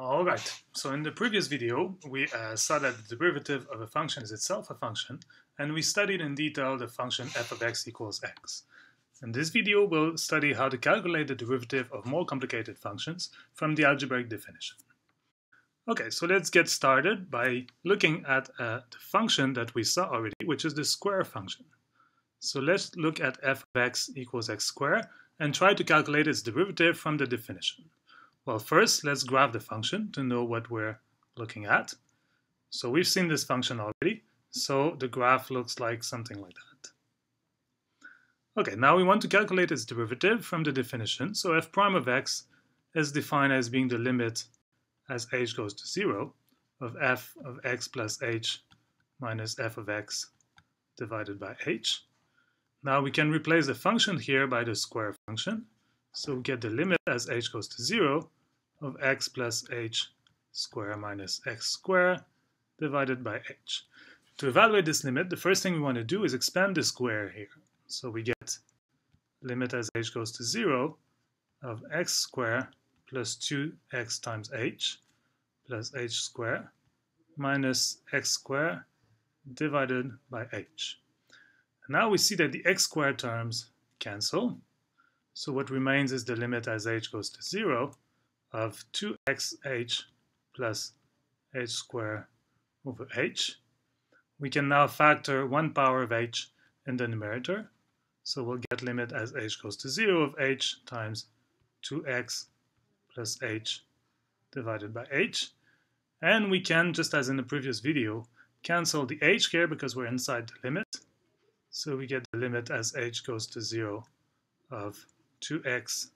Alright, so in the previous video we uh, saw that the derivative of a function is itself a function and we studied in detail the function f of x equals x. In this video we'll study how to calculate the derivative of more complicated functions from the algebraic definition. Okay, so let's get started by looking at uh, the function that we saw already, which is the square function. So let's look at f of x equals x squared and try to calculate its derivative from the definition. Well, first, let's graph the function to know what we're looking at. So we've seen this function already, so the graph looks like something like that. Okay, now we want to calculate its derivative from the definition. So f prime of x is defined as being the limit as h goes to 0 of f of x plus h minus f of x divided by h. Now we can replace the function here by the square function. So we get the limit as h goes to 0 of x plus h square minus x square divided by h. To evaluate this limit, the first thing we want to do is expand the square here. So we get limit as h goes to 0 of x square plus 2x times h plus h square minus x square divided by h. now we see that the x square terms cancel, so what remains is the limit as h goes to 0 of 2xh plus h squared over h. We can now factor 1 power of h in the numerator. So we'll get limit as h goes to 0 of h times 2x plus h divided by h. And we can, just as in the previous video, cancel the h here because we're inside the limit. So we get the limit as h goes to 0 of 2x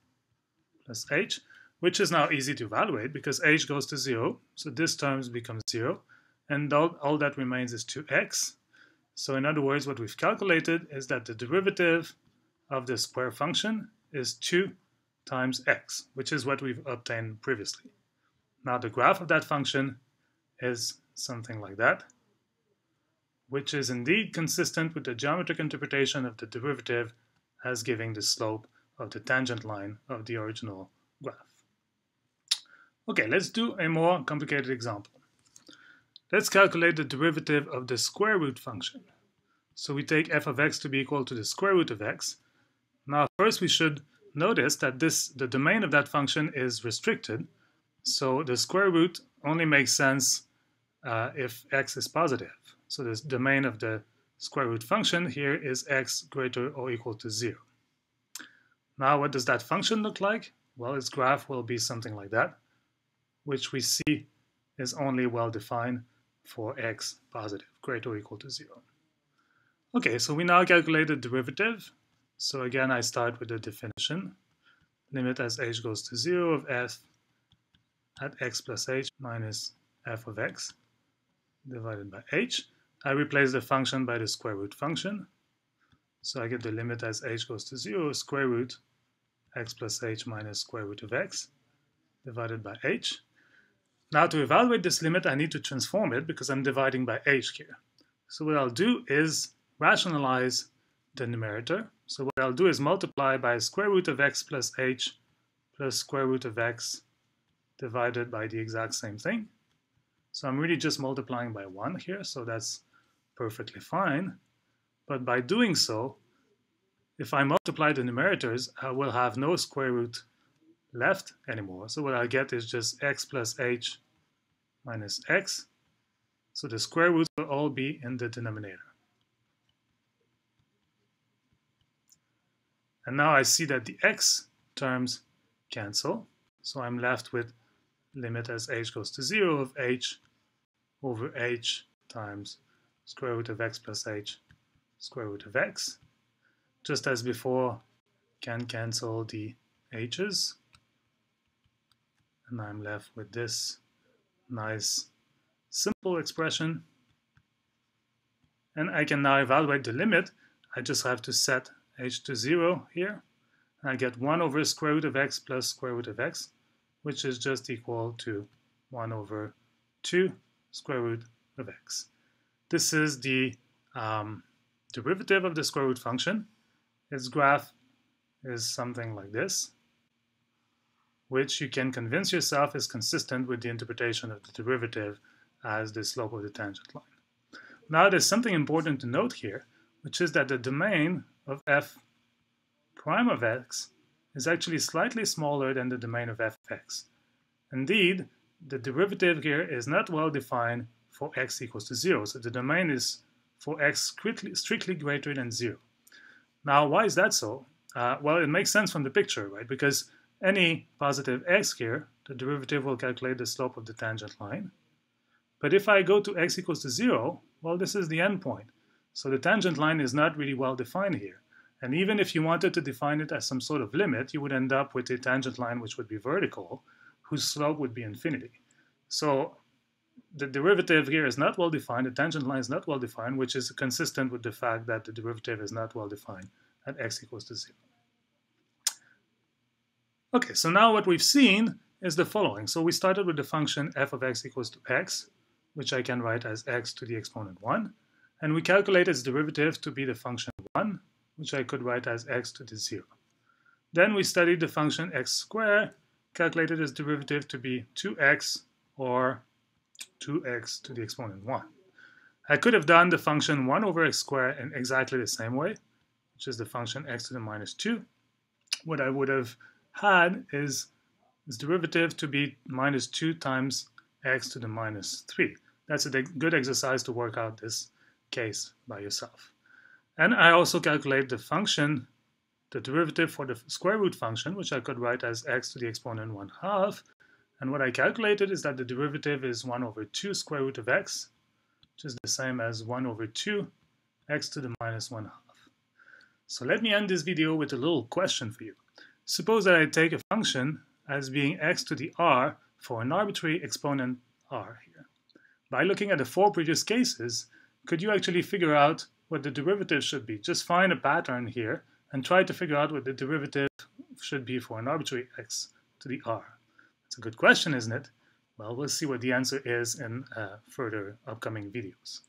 plus h, which is now easy to evaluate because h goes to 0, so this term becomes 0, and all, all that remains is 2x. So in other words, what we've calculated is that the derivative of the square function is 2 times x, which is what we've obtained previously. Now the graph of that function is something like that, which is indeed consistent with the geometric interpretation of the derivative as giving the slope of the tangent line of the original graph. Okay, let's do a more complicated example. Let's calculate the derivative of the square root function. So we take f of x to be equal to the square root of x. Now first we should notice that this the domain of that function is restricted. So the square root only makes sense uh, if x is positive. So the domain of the square root function here is x greater or equal to 0. Now what does that function look like? Well, its graph will be something like that, which we see is only well defined for x positive, greater or equal to 0. Okay, so we now calculate the derivative. So again, I start with the definition. Limit as h goes to 0 of f at x plus h minus f of x divided by h. I replace the function by the square root function. So I get the limit as h goes to 0, square root x plus h minus square root of x divided by h. Now to evaluate this limit, I need to transform it because I'm dividing by h here. So what I'll do is rationalize the numerator. So what I'll do is multiply by square root of x plus h plus square root of x divided by the exact same thing. So I'm really just multiplying by 1 here, so that's perfectly fine. But by doing so, if I multiply the numerators, I will have no square root left anymore. So what I get is just x plus h minus x. So the square roots will all be in the denominator. And now I see that the x terms cancel. So I'm left with limit as h goes to 0 of h over h times square root of x plus h square root of x. Just as before, can cancel the h's. And I'm left with this nice simple expression. And I can now evaluate the limit. I just have to set h to 0 here. And I get 1 over square root of x plus square root of x, which is just equal to 1 over 2 square root of x. This is the um, derivative of the square root function. Its graph is something like this, which you can convince yourself is consistent with the interpretation of the derivative as the slope of the tangent line. Now there's something important to note here, which is that the domain of f prime of x is actually slightly smaller than the domain of f x. Indeed, the derivative here is not well defined for x equals to 0, so the domain is for x strictly, strictly greater than 0. Now, why is that so? Uh, well, it makes sense from the picture, right? Because any positive x here, the derivative will calculate the slope of the tangent line. But if I go to x equals to 0, well, this is the endpoint. So the tangent line is not really well defined here. And even if you wanted to define it as some sort of limit, you would end up with a tangent line which would be vertical, whose slope would be infinity. So the derivative here is not well defined, the tangent line is not well defined, which is consistent with the fact that the derivative is not well defined at x equals to 0. Okay, so now what we've seen is the following. So we started with the function f of x equals to x, which I can write as x to the exponent 1. And we calculate its derivative to be the function 1, which I could write as x to the 0. Then we studied the function x squared, calculated its derivative to be 2x or 2x to the exponent 1. I could have done the function 1 over x squared in exactly the same way, which is the function x to the minus 2. What I would have had is its derivative to be minus 2 times x to the minus 3. That's a good exercise to work out this case by yourself. And I also calculate the function, the derivative for the square root function, which I could write as x to the exponent 1 half. And what I calculated is that the derivative is 1 over 2 square root of x, which is the same as 1 over 2 x to the minus 1 half. So let me end this video with a little question for you. Suppose that I take a function as being x to the r for an arbitrary exponent r here. By looking at the four previous cases, could you actually figure out what the derivative should be? Just find a pattern here and try to figure out what the derivative should be for an arbitrary x to the r. It's a good question, isn't it? Well, we'll see what the answer is in uh, further upcoming videos.